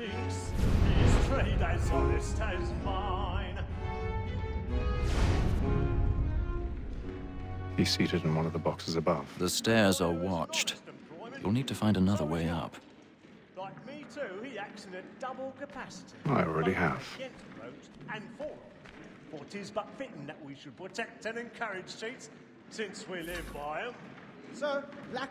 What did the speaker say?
thinks his trade as honest as mine. He's seated in one of the boxes above. The stairs are watched. You'll need to find another way up. Like me too, he acts in a double capacity. I already have. And for for for 'em. For 'tis but fitting that we should protect and encourage cheats, since we live by 'em. So, Black